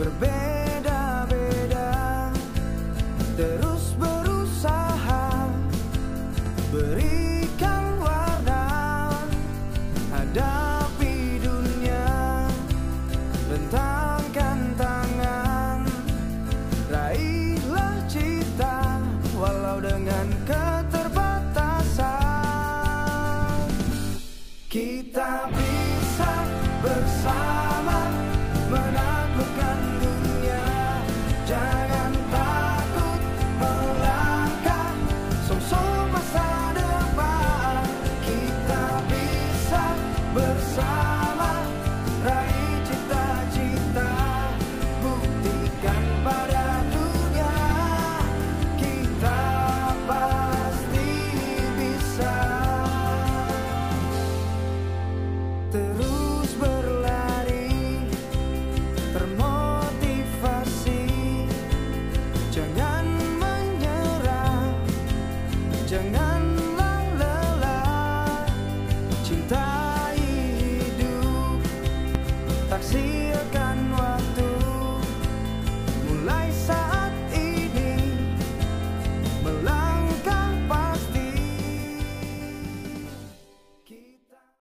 berbeda-beda. Terus berusaha Berikan warna. Ada Terus berlari Termotivasi. Jangan